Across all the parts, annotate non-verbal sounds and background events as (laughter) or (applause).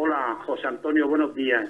Hola, José Antonio, buenos días.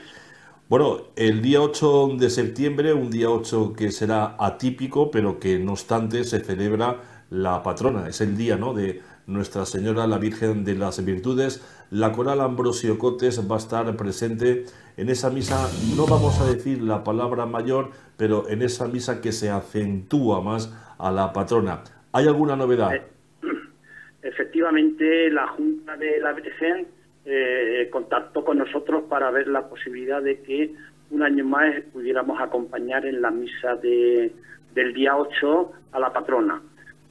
Bueno, el día 8 de septiembre, un día 8 que será atípico, pero que no obstante se celebra la patrona. Es el día ¿no? de Nuestra Señora la Virgen de las Virtudes. La coral Ambrosio Cotes va a estar presente en esa misa, no vamos a decir la palabra mayor, pero en esa misa que se acentúa más a la patrona. ¿Hay alguna novedad? Eh, (clears throat) efectivamente, la Junta de la Virgen eh, contactó con nosotros para ver la posibilidad de que un año más pudiéramos acompañar en la misa de, del día 8 a la patrona.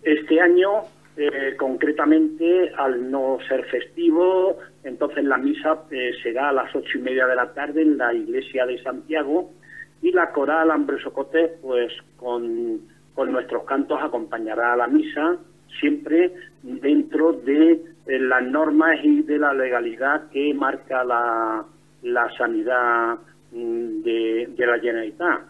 Este año, eh, concretamente, al no ser festivo, entonces la misa eh, será a las ocho y media de la tarde en la iglesia de Santiago y la coral Ambrosocote, pues con, con nuestros cantos acompañará a la misa, siempre dentro de las normas y de la legalidad que marca la, la sanidad mm, de, de la Generalitat.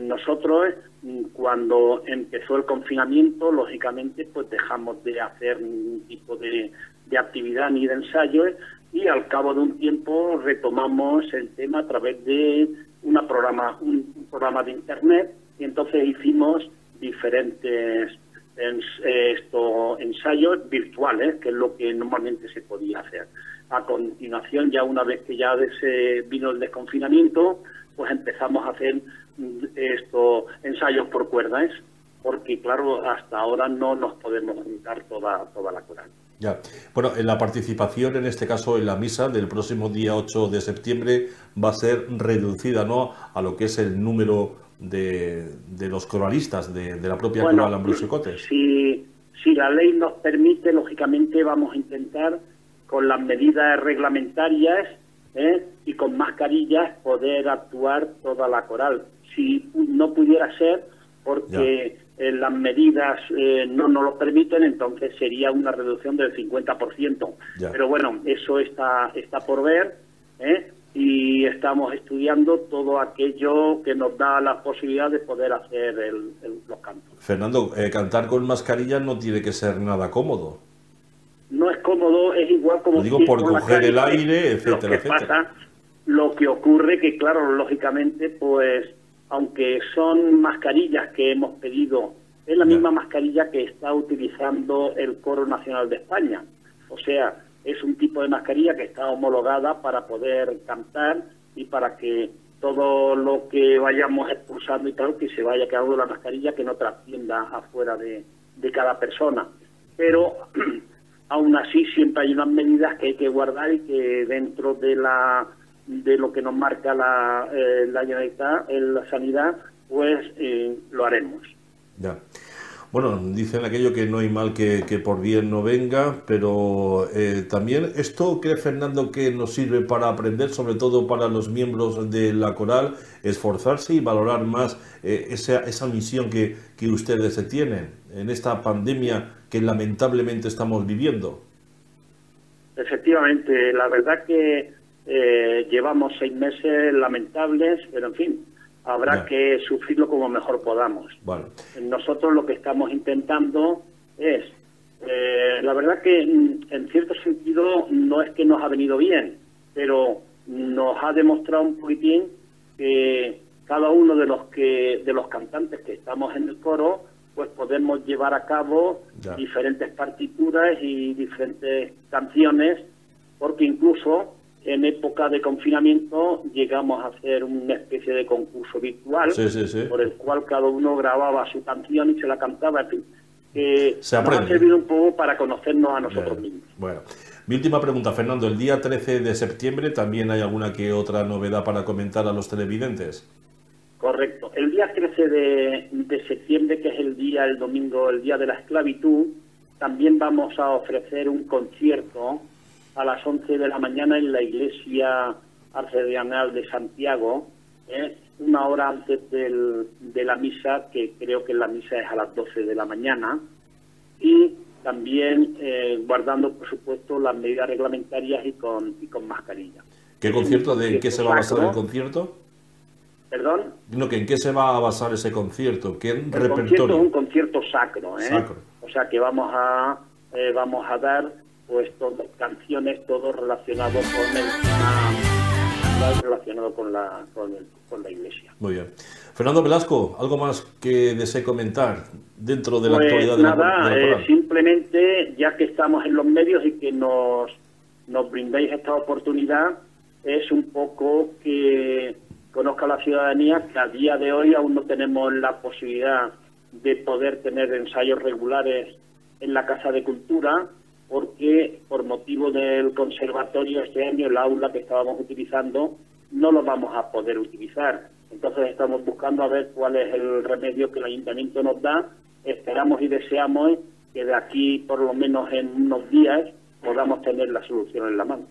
Nosotros, mm, cuando empezó el confinamiento, lógicamente, pues dejamos de hacer ningún tipo de, de actividad ni de ensayo y al cabo de un tiempo retomamos el tema a través de una programa, un programa de internet y entonces hicimos diferentes en, esto, ensayos virtuales, que es lo que normalmente se podía hacer. A continuación, ya una vez que ya se vino el desconfinamiento, pues empezamos a hacer mm, estos ensayos por cuerdas, porque claro, hasta ahora no nos podemos juntar toda, toda la coral. Ya. Bueno, en la participación, en este caso en la misa del próximo día 8 de septiembre, va a ser reducida ¿no? a lo que es el número de, de los coralistas de, la propia bueno, coral Ambrosio Cotes. Si, si la ley nos permite, lógicamente vamos a intentar con las medidas reglamentarias ¿eh? y con mascarillas poder actuar toda la coral. Si no pudiera ser, porque eh, las medidas eh, no nos lo permiten, entonces sería una reducción del 50%. Pero bueno, eso está, está por ver. ¿eh? Y estamos estudiando todo aquello que nos da la posibilidad de poder hacer los cantos. Fernando, eh, cantar con mascarilla no tiene que ser nada cómodo. No es cómodo, es igual como... Lo digo por coger el aire, etcétera, lo que Pasa, lo que ocurre que, claro, lógicamente, pues, aunque son mascarillas que hemos pedido, es la misma mascarilla que está utilizando el Coro Nacional de España. O sea, es un tipo de mascarilla que está homologada para poder cantar y para que todo lo que vayamos expulsando y tal, que se vaya quedando la mascarilla, que no trascienda afuera de, cada persona. Pero (clears throat) aún así siempre hay unas medidas que hay que guardar y que dentro de la de lo que nos marca la, eh, la, la sanidad, pues eh, lo haremos. Ya. Bueno, dicen aquello que no hay mal que, por bien no venga, pero eh, también esto cree Fernando que nos sirve para aprender, sobre todo para los miembros de la coral, esforzarse y valorar más eh, esa, esa misión que, que ustedes tienen en esta pandemia que lamentablemente estamos viviendo. Efectivamente, la verdad que eh, llevamos seis meses lamentables, pero en fin, habrá que sufrirlo como mejor podamos. Nosotros lo que estamos intentando es, eh, la verdad que mm, en cierto sentido no es que nos ha venido bien, pero nos ha demostrado un poquitín que cada uno de los que de los cantantes que estamos en el coro pues podemos llevar a cabo diferentes partituras y diferentes canciones porque incluso en época de confinamiento llegamos a hacer una especie de concurso virtual por el cual cada uno grababa su canción y se la cantaba, en fin, que se nos ha servido un poco para conocernos a nosotros mismos. Bueno, mi última pregunta, Fernando, el día 13 de septiembre también hay alguna que otra novedad para comentar a los televidentes. Correcto. El día 13 de, de septiembre, que es el día, el domingo, el día de la esclavitud, también vamos a ofrecer un concierto a las 11 de la mañana en la iglesia arcedianal de Santiago, ¿eh? una hora antes del, de la misa, que creo que la misa es a las 12 de la mañana, y también eh, guardando, por supuesto, las medidas reglamentarias y con, y con mascarilla. ¿Qué concierto? ¿De qué se va a basar el concierto? ¿Perdón? No, que ¿En qué se va a basar ese concierto? ¿Qué el concierto es un concierto sacro, ¿eh? Sacro. O sea que vamos a, eh, vamos a dar pues todas canciones, todo relacionado con el relacionado con la, con, la iglesia. Muy bien. Fernando Velasco, ¿algo más que desee comentar dentro de la pues actualidad de nada, la, eh, simplemente, ya que estamos en los medios y que nos, nos brindéis esta oportunidad, es un poco que conozca la ciudadanía que a día de hoy aún no tenemos la posibilidad de poder tener ensayos regulares en la Casa de Cultura, porque por motivo del conservatorio este año el aula que estábamos utilizando no lo vamos a poder utilizar. Entonces estamos buscando a ver cuál es el remedio que el ayuntamiento nos da. Esperamos y deseamos que de aquí por lo menos en unos días podamos tener la solución en la mano.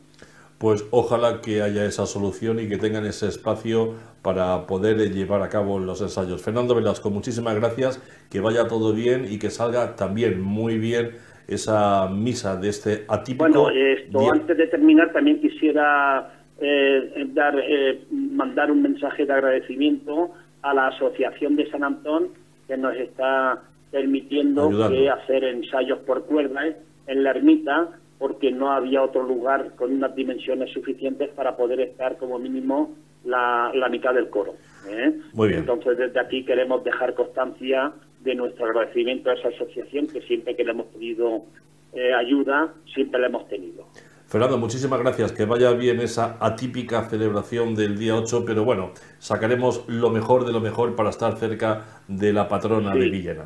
Pues ojalá que haya esa solución y que tengan ese espacio para poder llevar a cabo los ensayos. Fernando Velasco, muchísimas gracias, que vaya todo bien y que salga también muy bien esa misa de este atípico. Bueno, esto antes de terminar también quisiera eh, dar eh, mandar un mensaje de agradecimiento a la Asociación de San Antón que nos está permitiendo que hacer ensayos por cuerdas en la ermita porque no había otro lugar con unas dimensiones suficientes para poder estar como mínimo la, mitad del coro. ¿eh? Muy bien. Entonces desde aquí queremos dejar constancia de nuestro agradecimiento a esa asociación que siempre que le hemos pedido eh, ayuda, siempre la hemos tenido. Fernando, muchísimas gracias. Que vaya bien esa atípica celebración del día 8, pero bueno, sacaremos lo mejor de lo mejor para estar cerca de la patrona de Villena.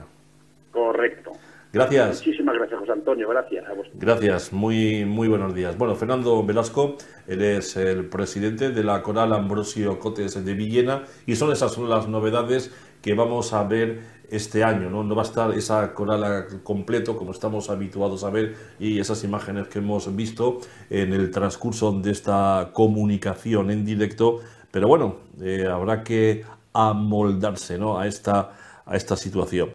Correcto. Gracias. Muchísimas gracias, José Antonio. Gracias a Gracias. Muy, muy buenos días. Bueno, Fernando Velasco, él es el presidente de la Coral Ambrosio Cotes de Villena y son esas son las novedades que vamos a ver este año. ¿no? va a estar esa coral completo como estamos habituados a ver y esas imágenes que hemos visto en el transcurso de esta comunicación en directo. Pero bueno, eh, habrá que amoldarse a esta situación.